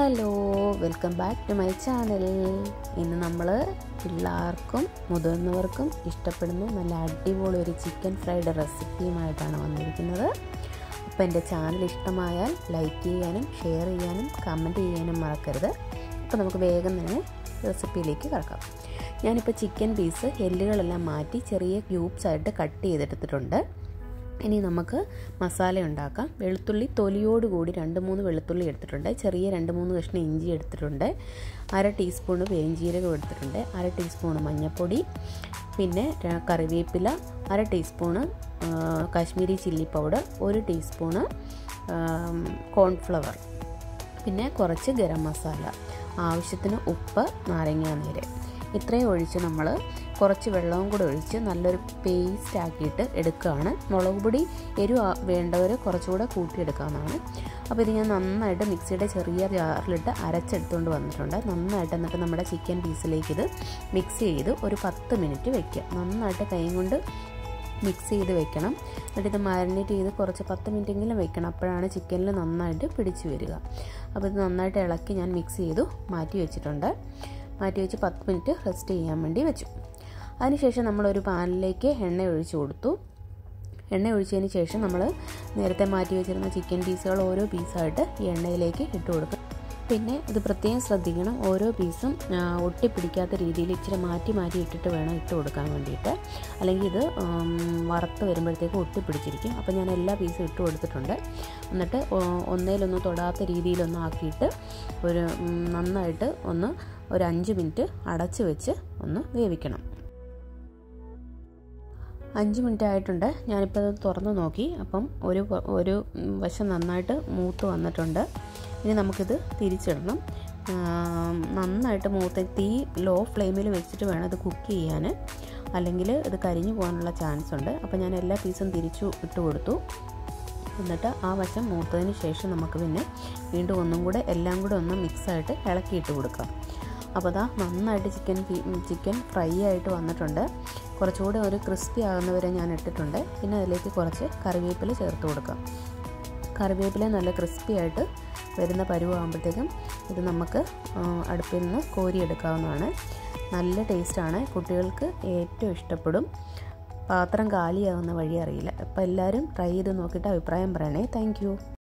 Hello welcome back to my channel. ഇന്ന് നമ്മൾ പിള്ളേർക്കും മുതിർന്നവർക്കും ഇഷ്ടപ്പെടുന്ന നല്ല അടിപൊളി ഒരു ചിക്കൻ ഫ്രൈഡ് റെസിപ്പിയുമായിട്ടാണ് വന്നിരിക്കുന്നത്. അപ്പോൾ എന്റെ ചാനൽ ഇഷ്ടമായാൽ ലൈക്ക് ചെയ്യാനും ഷെയർ ചെയ്യാനും കമന്റ് ചെയ്യാനും മറക്കരുത്. അപ്പോൾ നമുക്ക് വേഗം തന്നെ റെസിപ്പിയിലേക്ക് കിടക്കാം. ഞാനിപ്പോൾ ചിക്കൻ പീസ് എല്ലുകളെല്ലാം മാറ്റി ചെറിയ ക്യൂബ്സ് ആയിട്ട് കട്ട് ചെയ്തെടുത്തിട്ടുണ്ട്. ഇനി നമുക്ക് മസാല ഉണ്ടാക്കാം. വെളുത്തുള്ളി തൊലിയോടുകൂടി രണ്ട് മൂന്ന് വെളുത്തുള്ളി എടുത്തിട്ടുണ്ട്. ചെറിയ രണ്ട് മൂന്ന് കഷ്ണം ഇഞ്ചി എടുത്തിട്ടുണ്ട്. അര ടീസ്പൂൺ വേഞ്ചീരകം എടുത്തിട്ടുണ്ട്. അര ടീസ്പൂൺ മഞ്ഞൾപ്പൊടി പിന്നെ കറിവേപ്പില. അര ടീസ്പൂണ് കാശ്മീരി ചില്ലി പൗഡർ. ഒരു ടീസ്പൂണ് കോൺഫ്ലവർ. പിന്നെ കുറച്ച് ഗരം മസാല. ആവശ്യത്തിന് ഉപ്പ് നാരങ്ങാനീര് ഇത്രയും ഒഴിച്ച് നമ്മൾ കുറച്ച് വെള്ളവും കൂടെ ഒഴിച്ച് നല്ലൊരു പേസ്റ്റ് ആക്കിയിട്ട് എടുക്കുകയാണ്. മുളക് പൊടി എരിവ് വേണ്ടവർ കുറച്ചുകൂടെ കൂട്ടിയെടുക്കാവുന്നതാണ്. അപ്പോൾ ഇത് ഞാൻ നന്നായിട്ട് മിക്സിയുടെ ചെറിയ ജാറിലിട്ട് അരച്ചെടുത്തുകൊണ്ട് വന്നിട്ടുണ്ട്. നന്നായിട്ട് എന്നിട്ട് നമ്മുടെ ചിക്കൻ പീസിലേക്ക് ഇത് മിക്സ് ചെയ്ത് ഒരു പത്ത് മിനിറ്റ് വെക്കുക. നന്നായിട്ട് കൈ കൊണ്ട് മിക്സ് ചെയ്ത് വെക്കണം. എന്നിട്ട് ഇത് മാരിനേറ്റ് ചെയ്ത് കുറച്ച് പത്ത് മിനിറ്റെങ്കിലും വെക്കണം. അപ്പോഴാണ് ചിക്കനിൽ നന്നായിട്ട് പിടിച്ചു വരിക. അപ്പോൾ ഇത് നന്നായിട്ട് ഇളക്കി ഞാൻ മിക്സ് ചെയ്തു മാറ്റി വെച്ചിട്ടുണ്ട്. മാറ്റി വെച്ച് പത്ത് മിനിറ്റ് റെസ്റ്റ് ചെയ്യാൻ വേണ്ടി വെച്ചു. അതിനുശേഷം നമ്മളൊരു പാനിലേക്ക് എണ്ണ ഒഴിച്ചു കൊടുത്തു. എണ്ണ ഒഴിച്ചതിന് ശേഷം നമ്മൾ നേരത്തെ മാറ്റി വെച്ചിരുന്ന ചിക്കൻ പീസുകൾ ഓരോ പീസായിട്ട് ഈ എണ്ണയിലേക്ക് ഇട്ട് കൊടുക്കും പിന്നെ ഇത് പ്രത്യേകം ശ്രദ്ധിക്കണം. ഓരോ പീസും ഒട്ടിപ്പിടിക്കാത്ത രീതിയിൽ ഇച്ചിരി മാറ്റി മാറ്റി ഇട്ടിട്ട് വേണം ഇട്ട് കൊടുക്കാൻ വേണ്ടിയിട്ട്. അല്ലെങ്കിൽ ഇത് വറുത്ത് വരുമ്പോഴത്തേക്ക് ഒട്ടിപ്പിടിച്ചിരിക്കും. അപ്പോൾ ഞാൻ എല്ലാ പീസും ഇട്ട് കൊടുത്തിട്ടുണ്ട്. എന്നിട്ട് ഒന്നേലൊന്നും തൊടാത്ത രീതിയിലൊന്ന് ആക്കിയിട്ട് ഒരു നന്നായിട്ട് ഒന്ന് ഒരു അഞ്ച് മിനിറ്റ് അടച്ച് വെച്ച് ഒന്ന് വേവിക്കണം. അഞ്ച് മിനിറ്റ് ആയിട്ടുണ്ട്. ഞാനിപ്പോൾ അത് തുറന്ന് നോക്കി. അപ്പം ഒരു ഒരു വശം നന്നായിട്ട് മൂത്ത് വന്നിട്ടുണ്ട്. ഇനി നമുക്കിത് തിരിച്ചിടണം. നന്നായിട്ട് മൂത്ത് തീ ലോ ഫ്ലെയിമിൽ വെച്ചിട്ട് വേണം ഇത് കുക്ക് ചെയ്യാൻ അല്ലെങ്കിൽ ഇത് കരിഞ്ഞു പോകാനുള്ള ചാൻസ് ഉണ്ട്. അപ്പോൾ ഞാൻ എല്ലാ പീസും തിരിച്ചു ഇട്ട് കൊടുത്തു. എന്നിട്ട് ആ വശം മൂത്തതിന് ശേഷം നമുക്ക് പിന്നെ വീണ്ടും ഒന്നും കൂടെ എല്ലാം കൂടെ ഒന്ന് മിക്സായിട്ട് ഇളക്കിയിട്ട് കൊടുക്കാം. അപ്പോൾ അതാ നന്നായിട്ട് ചിക്കൻ ചിക്കൻ ഫ്രൈ ആയിട്ട് വന്നിട്ടുണ്ട്. കുറച്ചുകൂടെ ഒരു ക്രിസ്പി ആകുന്നവരെ ഞാൻ ഇട്ടിട്ടുണ്ട്. പിന്നെ അതിലേക്ക് കുറച്ച് കറിവേപ്പില ചേർത്ത് കൊടുക്കാം. കറിവേപ്പില നല്ല ക്രിസ്പി ആയിട്ട് വരുന്ന പരുവാകുമ്പോഴത്തേക്കും ഇത് നമുക്ക് അടുപ്പിൽ നിന്ന് കോരിയെടുക്കാവുന്നതാണ്. നല്ല ടേസ്റ്റാണ്. കുട്ടികൾക്ക് ഏറ്റവും ഇഷ്ടപ്പെടും. പാത്രം കാലിയാകുന്ന വഴി അറിയില്ല. അപ്പോൾ എല്ലാവരും ട്രൈ ചെയ്ത് നോക്കിയിട്ട് അഭിപ്രായം പറയണേ. താങ്ക്